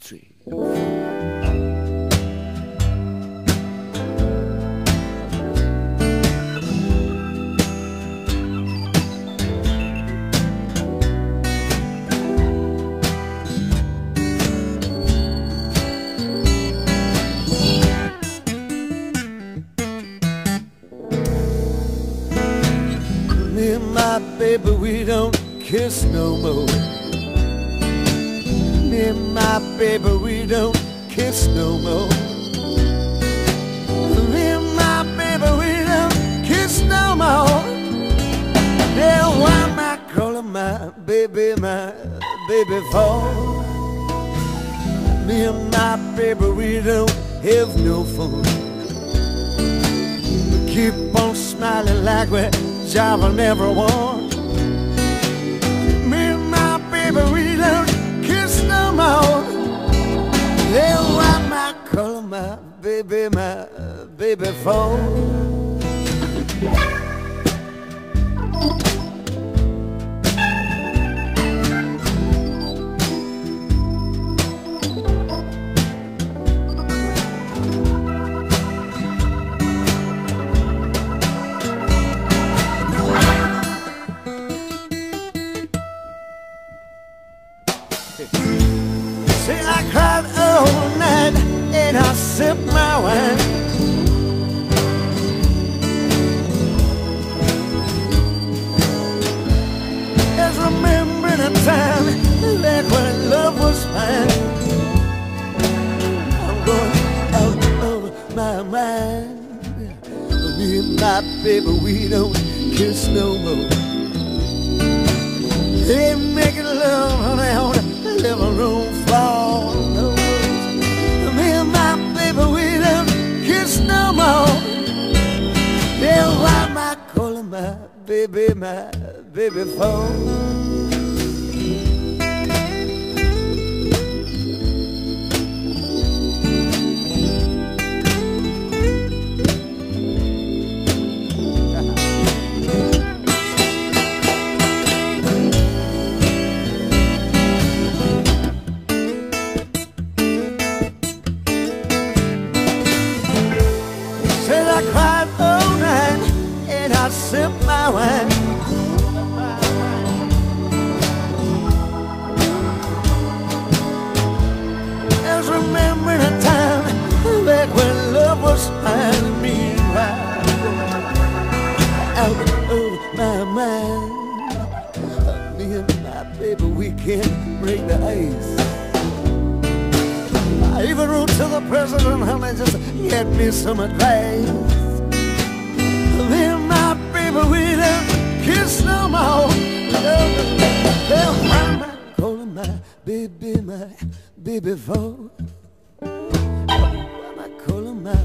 three. Me and my baby, we don't kiss no more. And my baby, we don't kiss no more. And my baby, we don't kiss no more. Yeah, why am I calling my baby, my baby for? Me and my baby, we don't have no fun. We keep on smiling like we're jiving everyone. Calling my baby, my baby phone? See, I cried all night I sipped my wine. Just remembering a time back when love was fine. I'm going out of my mind. Me and my baby, we don't kiss no more. They making love baby, my baby phone? Said And I remembering a time back when love was fine. Meanwhile, out of my mind, me and my baby we can't break the ice. I even wrote to the president, honey, just get me some advice. Baby, we don't kiss no more. Well, why am I calling my baby, my baby phone? Why am I calling my